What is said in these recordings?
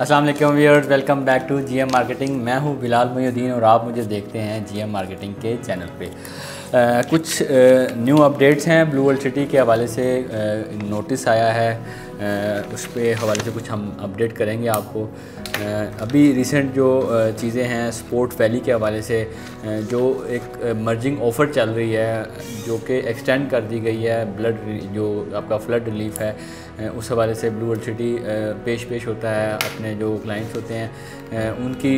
अस्सलाम वालेकुम viewers welcome back to GM marketing. मैं हूँ बिलाल मुहीद्दीन और आप मुझे देखते हैं जीएम मार्केटिंग के चैनल पे। आ, कुछ न्यू अपडेट्स हैं। ब्लू वर्ल्ड सिटी के हवाले से नोटिस आया है। आ, उस पे हवाले से कुछ हम अपडेट करेंगे आपको। अभी रिसेंट जो चीज़ें हैं स्पोर्ट वैली के हवाले से जो एक मर्जिंग ऑफ़र चल रही है, जो कि एक्सटेंड कर दी गई है ब्लड जो आपका फ्लड रिलीफ है उस हवाले से ब्लू वर्ल्ड सिटी पेश पेश होता है, अपने जो क्लाइंट्स होते हैं उनकी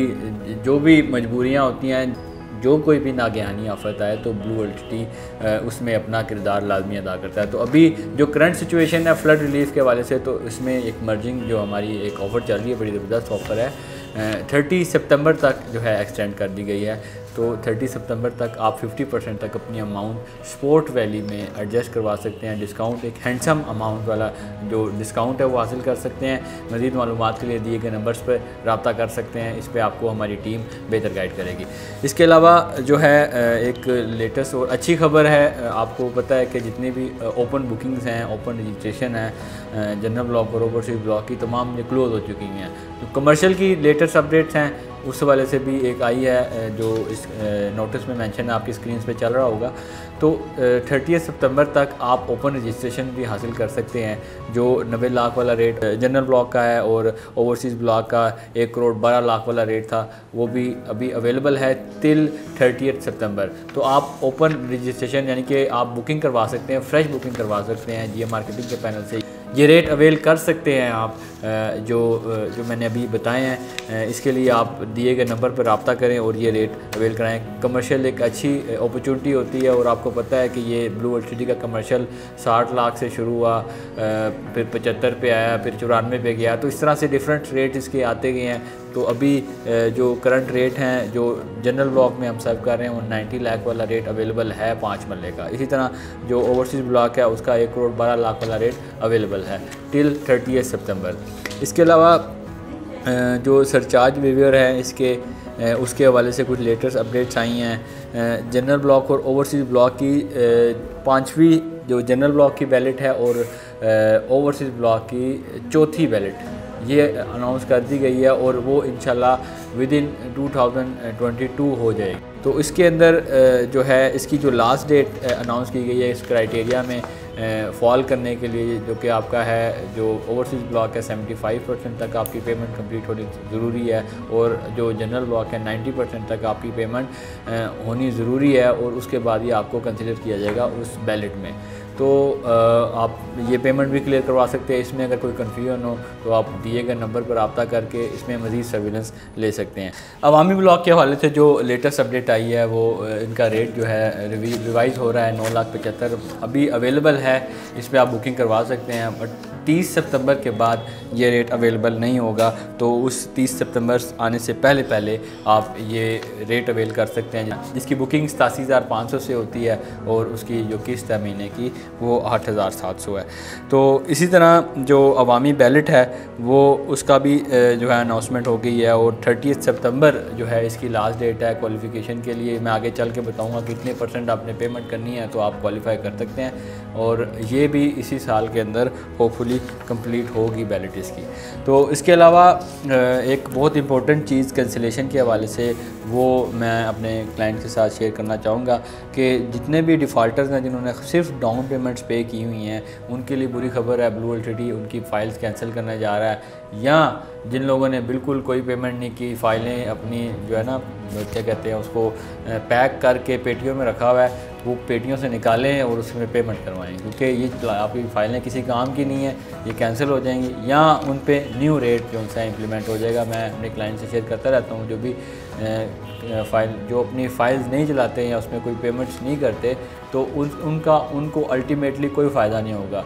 जो भी मजबूरियाँ होती हैं जो कोई भी नागहानी आफत आए तो ब्लू वर्ल्ड उसमें अपना किरदार लाजमी अदा करता है। तो अभी जो करंट सिचुएशन है फ्लड रिलीफ के हवाले से तो इसमें एक मर्जिंग जो हमारी एक ऑफ़र चल रही है, बड़ी ज़बरदस्त ऑफ़र है। थर्टी सितंबर तक जो है एक्सटेंड कर दी गई है। तो 30 सितंबर तक आप 50 परसेंट तक अपनी अमाउंट स्पोर्ट वैली में एडजस्ट करवा सकते हैं। डिस्काउंट एक हैंडसम अमाउंट वाला जो डिस्काउंट है वो हासिल कर सकते हैं। मज़ीद मालूम के लिए दिए गए नंबर्स पर रबता कर सकते हैं। इस पर आपको हमारी टीम बेहतर गाइड करेगी। इसके अलावा जो है एक लेटेस्ट और अच्छी खबर है। आपको पता है कि जितनी भी ओपन बुकिंग्स हैं ओपन रजिस्ट्रेशन है जनरल ब्लॉक और ओवरसीज ब्लॉक की तमाम ये क्लोज़ हो चुकी हैं। तो कमर्शियल की लेटेस्ट अपडेट्स हैं। उस वाले से भी एक आई है जो इस नोटिस में मेंशन है, आपकी स्क्रीन पे चल रहा होगा। तो थर्टी सितंबर तक आप ओपन रजिस्ट्रेशन भी हासिल कर सकते हैं, जो नबे लाख वाला रेट जनरल ब्लॉक का है और ओवरसीज़ ब्लॉक का एक करोड़ बारह लाख वाला रेट था, वो भी अभी अवेलेबल है तिल थर्टी सितंबर। तो आप ओपन रजिस्ट्रेशन यानी कि आप बुकिंग करवा सकते हैं फ्रेश बुकिंग करवा सकते हैं जी मार्केटिंग के पैनल से ये रेट अवेल कर सकते हैं आप जो जो मैंने अभी बताए हैं। इसके लिए आप दिए गए नंबर पर रबता करें और ये रेट अवेल कराएँ। कमर्शियल एक अच्छी अपॉर्चुनिटी होती है और आपको पता है कि ये ब्लू एल का कमर्शियल साठ लाख से शुरू हुआ फिर पचहत्तर पे आया, फिर चौरानवे पे गया। तो इस तरह से डिफरेंट रेट इसके आते गए हैं। तो अभी जो करंट रेट हैं, जो जनरल ब्लॉक में हम सर्व कर रहे हैं, वो 90 लाख वाला रेट अवेलेबल है पाँच मरले का। इसी तरह जो ओवरसीज़ ब्लॉक है, उसका एक करोड़ बारह लाख वाला रेट अवेलेबल है टिल थर्टी सितंबर इसके अलावा जो सरचार्ज बिहेवियर है, इसके उसके हवाले से कुछ लेटेस्ट अपडेट्स आई हैं। जनरल ब्लॉक और ओवरसीज़ ब्लॉक की पाँचवीं जो जनरल ब्लॉक की बैलेट है और ओवरसीज़ ब्लॉक की चौथी बैलेट ये अनाउंस कर दी गई है और वो इन विद इन 2022 हो जाएगी। तो इसके अंदर जो है, इसकी जो लास्ट डेट अनाउंस की गई है, इस क्राइटेरिया में फॉल करने के लिए जो कि आपका है, जो ओवरसीज़ ब्लॉक है 75 परसेंट तक आपकी पेमेंट कंप्लीट होनी ज़रूरी है और जो जनरल ब्लॉक है 90 परसेंट तक आपकी पेमेंट होनी ज़रूरी है और उसके बाद ही आपको कंसिडर किया जाएगा उस बैलेट में। तो आप ये पेमेंट भी क्लियर करवा सकते हैं। इसमें अगर कोई कन्फ्यूज़न हो तो आप दिए गए नंबर पर रबता करके इसमें मज़ीद सर्विलेंस ले सकते हैं। अवामी ब्लॉक के हवाले से जो लेटेस्ट अपडेट आई है, वो इनका रेट जो है रिवाइज़ हो रहा है नौ लाख पचहत्तर। अभी अवेलेबल है, इस पर आप बुकिंग करवा सकते हैं बट 30 सितंबर के बाद ये रेट अवेलेबल नहीं होगा तो उस 30 सितंबर आने से पहले पहले आप ये रेट अवेल कर सकते हैं। जिसकी बुकिंग सतासी हज़ार पाँच सौ से होती है और उसकी जो किस्त है महीने की, वो आठ हज़ार सात सौ है। तो इसी तरह जो अवामी बैलेट है, वो उसका भी जो है अनाउंसमेंट हो गई है और थर्टी सितंबर जो है इसकी लास्ट डेट है क्वालिफ़िकेशन के लिए। मैं आगे चल के बताऊँगा कितने परसेंट आपने पेमेंट करनी है तो आप क्वालिफाई कर सकते हैं। और ये भी इसी साल के अंदर होपफुली कंप्लीट होगी बैलेट इसकी तो इसके अलावा एक बहुत इंपॉर्टेंट चीज़ कैंसिलेशन के हवाले से वो मैं अपने क्लाइंट के साथ शेयर करना चाहूँगा कि जितने भी डिफ़ाल्टर्स हैं जिन्होंने सिर्फ़ डाउन पेमेंट्स पे की हुई हैं, उनके लिए बुरी खबर है ब्लू एल उनकी फ़ाइल्स कैंसिल करने जा रहा है। या जिन लोगों ने बिल्कुल कोई पेमेंट नहीं की फ़ाइलें अपनी जो है ना, क्या कहते हैं उसको पैक करके पेटियों में रखा हुआ है वो पेटियों से निकालें और उसमें पेमेंट करवाएँ। क्योंकि ये आपकी फ़ाइलें किसी काम की नहीं है, ये कैंसिल हो जाएँगी या उन पर न्यू रेट जो उनसे इम्प्लीमेंट हो जाएगा, मैं अपने क्लाइंट से शेयर करता रहता हूँ। जो भी फ़ाइल जो अपनी फ़ाइल्स नहीं चलाते या उसमें कोई पेमेंट्स नहीं करते तो उन, उनका, उनको अल्टीमेटली कोई फ़ायदा नहीं होगा।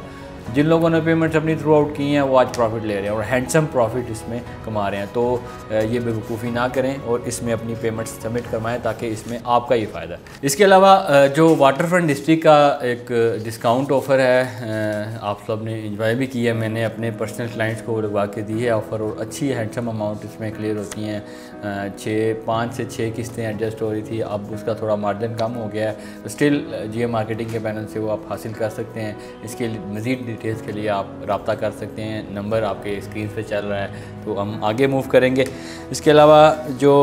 जिन लोगों ने पेमेंट्स अपनी थ्रू आउट की हैं, वो आज प्रॉफिट ले रहे हैं और हैंडसम प्रॉफिट इसमें कमा रहे हैं। तो ये बेवकूफ़ी ना करें और इसमें अपनी पेमेंट्स सबमिट करवाएँ ताकि इसमें आपका ही फ़ायदा इसके अलावा जो वाटर फ्रंट डिस्ट्रिक्ट का एक डिस्काउंट ऑफ़र है आप सबने इंजॉय भी किया मैंने अपने पर्सनल क्लाइंट्स को लगवा के दी है ऑफ़र और अच्छी हैंडसम अमाउंट इसमें क्लियर होती हैं। छः, पाँच से छः किस्तें एडजस्ट हो रही थी, अब उसका थोड़ा मार्जिन कम हो गया है। स्टिल जियो मार्केटिंग के पैनल से वो आप हासिल कर सकते हैं। इसके मज़ीद डिटेल्स के लिए आप रबता कर सकते हैं। नंबर आपके स्क्रीन पे चल रहा है तो हम आगे मूव करेंगे। इसके अलावा जो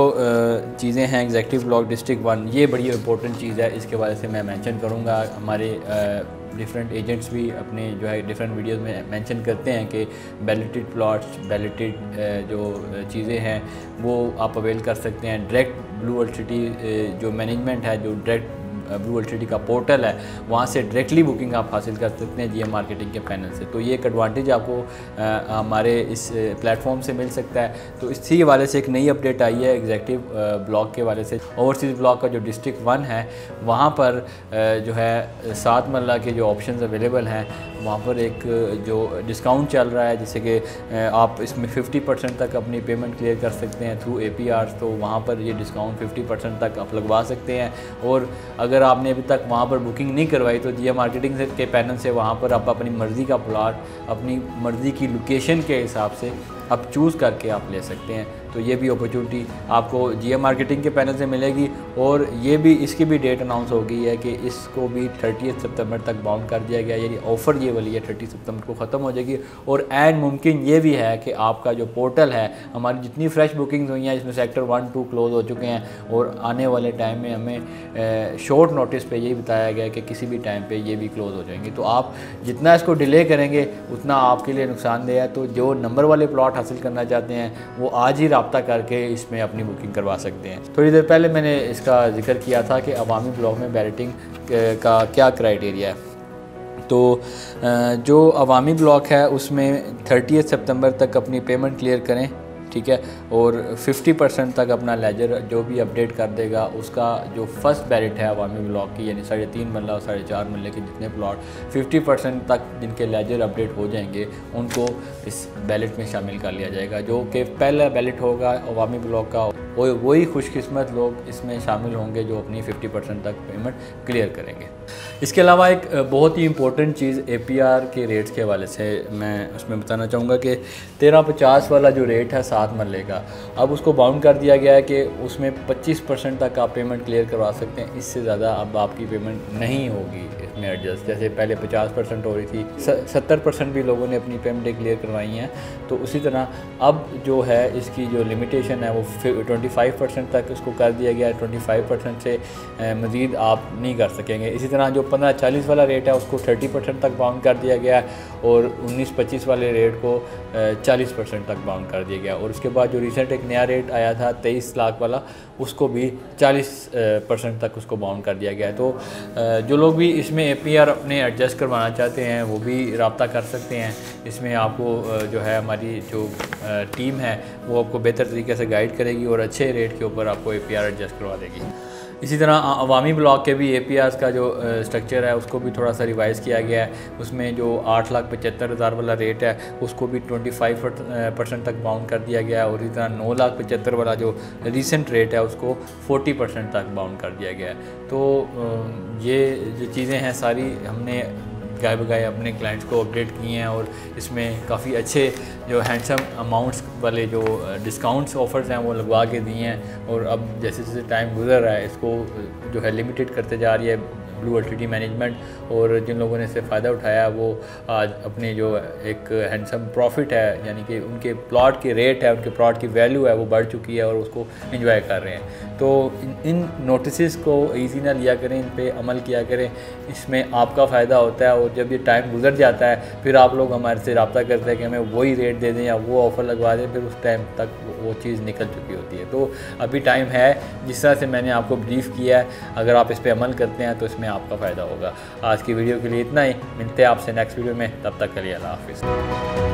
चीज़ें हैं एग्जैक्टिव ब्लॉक डिस्ट्रिक्ट वन ये बड़ी इंपॉर्टेंट चीज़ है। इसके वजह से मैं मैंशन करूँगा। हमारे डिफरेंट एजेंट्स भी अपने जो है डिफरेंट वीडियोस में मेंशन करते हैं कि बैलेटेड प्लॉट्स बैलेटेड जो चीज़ें हैं, वो आप अवेल कर सकते हैं। डायरेक्ट ब्लू सिटी जो मैनेजमेंट है, जो डायरेक्ट ब्लू एल का पोर्टल है, वहाँ से डायरेक्टली बुकिंग आप हासिल कर सकते हैं जीएम मार्केटिंग के पैनल से। तो ये एक एडवांटेज आपको हमारे इस प्लेटफॉर्म से मिल सकता है। तो इसी वाले से एक नई अपडेट आई है एग्जैक्टिव ब्लॉक के वाले से। ओवरसीज़ ब्लॉक का जो डिस्ट्रिक्ट वन है, वहाँ पर जो है, सात मल्ला के जो ऑप्शन अवेलेबल हैं वहाँ पर एक, जो डिस्काउंट चल रहा है, जैसे कि आप इसमें 50 परसेंट तक अपनी पेमेंट क्लियर कर सकते हैं थ्रू ए पी आर तो वहाँ पर ये डिस्काउंट 50 परसेंट तक आप लगवा सकते हैं। और अगर आपने अभी तक वहाँ पर बुकिंग नहीं करवाई तो जी मार्केटिंग के पैनल से वहाँ पर आप अपनी मर्ज़ी का प्लाट अपनी मर्ज़ी की लोकेशन के हिसाब से आप चूज़ करके आप ले सकते हैं। तो ये भी अपॉर्चुनिटी आपको जी मार्केटिंग के पैनल से मिलेगी और ये भी, इसकी भी डेट अनाउंस हो गई है कि इसको भी थर्टी सितंबर तक बाउंड कर दिया गया यानी ऑफ़र ये वाली है थर्टी सितंबर को ख़त्म हो जाएगी। और एंड मुमकिन ये भी है कि आपका जो पोर्टल है, हमारी जितनी फ्रेश बुकिंग्स हुई हैं इसमें सेक्टर वन टू क्लोज हो चुके हैं और आने वाले टाइम में हमें शॉर्ट नोटिस पे यही बताया गया कि किसी भी टाइम पे ये भी क्लोज़ हो जाएँगे। तो आप जितना इसको डिले करेंगे, उतना आपके लिए नुकसानदेह है। तो जो नंबर वाले प्लाट हासिल करना चाहते हैं, वो आज ही रबता करके इसमें अपनी बुकिंग करवा सकते हैं। थोड़ी देर पहले मैंने इसका ज़िक्र किया था कि अवामी ब्लॉक में बैलेटिंग का क्या क्राइटेरिया है। तो जो अवामी ब्लॉक है, उसमें थर्टी सितंबर तक अपनी पेमेंट क्लियर करें। ठीक है? और 50 परसेंट तक अपना लेजर जो भी अपडेट कर देगा, उसका जो फ़र्स्ट बैलेट है अवामी ब्लॉक की, यानी साढ़े तीन मल्ला और साढ़े चार मल्ले के जितने प्लॉट 50 परसेंट तक जिनके लेजर अपडेट हो जाएँगे, उनको इस बैलेट में शामिल कर लिया जाएगा, जो कि पहला बैलेट होगा अवामी ब्लॉक का वही खुशकस्मत लोग इसमें शामिल होंगे जो अपनी 50 परसेंट तक पेमेंट क्लियर करेंगे। इसके अलावा एक बहुत ही इंपॉर्टेंट चीज़ एपीआर के रेट्स के हवाले से मैं उसमें बताना चाहूँगा कि तेरह पचास वाला जो रेट है सात मरले का अब उसको बाउंड कर दिया गया है कि उसमें पच्चीस परसेंट तक आप पेमेंट क्लियर करवा सकते हैं। इससे ज़्यादा अब आपकी पेमेंट नहीं होगी इसमें एडजस्ट जैसे पहले पचास परसेंट हो रही थी सत्तर परसेंट भी लोगों ने अपनी पेमेंटें क्लियर करवाई हैं। तो उसी तरह अब जो है, इसकी जो लिमिटेशन है वो ट्वेंटी फाइव परसेंट तक उसको कर दिया गया है। ट्वेंटी फाइव परसेंट से मज़ीद आप नहीं कर सकेंगे। इसी तरह जो पंद्रह चालीस वाला रेट है, उसको थर्टी परसेंट तक बाउंड कर दिया गया है और उन्नीस पच्चीस वाले रेट को चालीस परसेंट तक बाउंड कर दिया गया और उसके बाद जो रिसेंट एक नया रेट आया था तेईस लाख वाला, उसको भी चालीस परसेंट तक उसको बाउंड कर दिया गया है। तो जो लोग भी इसमें एपीआर अपने एडजस्ट करवाना चाहते हैं, वो भी रबता कर सकते हैं। इसमें आपको जो है हमारी जो टीम है, वो आपको बेहतर तरीके से गाइड करेगी और अच्छे रेट के ऊपर आपको एपीआर एडजस्ट करवा देगी। इसी तरह अवामी ब्लॉक के भी ए का जो स्ट्रक्चर है, उसको भी थोड़ा सा रिवाइज़ किया गया है। उसमें जो आठ लाख पचहत्तर हज़ार वाला रेट है, उसको भी ट्वेंटी फाइव परसेंट तक बाउंड कर दिया गया है और इसी तरह नौ लाख पचहत्तर वाला जो रिसेंट रेट है, उसको फोर्टी परसेंट तक बाउंड कर दिया गया है। तो ये जो चीज़ें हैं सारी, हमने गाय बगाए अपने क्लाइंट्स को अपडेट किए हैं और इसमें काफ़ी अच्छे जो हैंडसम अमाउंट्स वाले जो डिस्काउंट्स ऑफ़र्स हैं वो लगवा के दिए हैं। और अब जैसे जैसे टाइम गुजर रहा है, इसको जो है लिमिटेड करते जा रही है। ब्लू अल्टीटी मैनेजमेंट और जिन लोगों ने इससे फ़ायदा उठाया वो आज अपने जो एक हैंडसम प्रॉफिट है यानी कि उनके प्लॉट के रेट है उनके प्लॉट की वैल्यू है वो बढ़ चुकी है और उसको इन्जॉय कर रहे हैं। तो इन, इन नोटिस को ईजी ना लिया करें इन पर अमल किया करें इसमें आपका फ़ायदा होता है और जब ये टाइम गुजर जाता है फिर आप लोग हमारे से रबता करते हैं कि हमें वही रेट दे दें या वो ऑफ़र लगवा दें फिर उस टाइम तक वो चीज़ निकल चुकी होती है। तो अभी टाइम है, जिस तरह से मैंने आपको ब्रीफ़ किया है, अगर आप इस पर अमल करते हैं तो इसमें आपका फ़ायदा होगा। आज की वीडियो के लिए इतना ही। मिलते हैं आपसे नेक्स्ट वीडियो में। तब तक के लिए अल्लाह हाफिज़।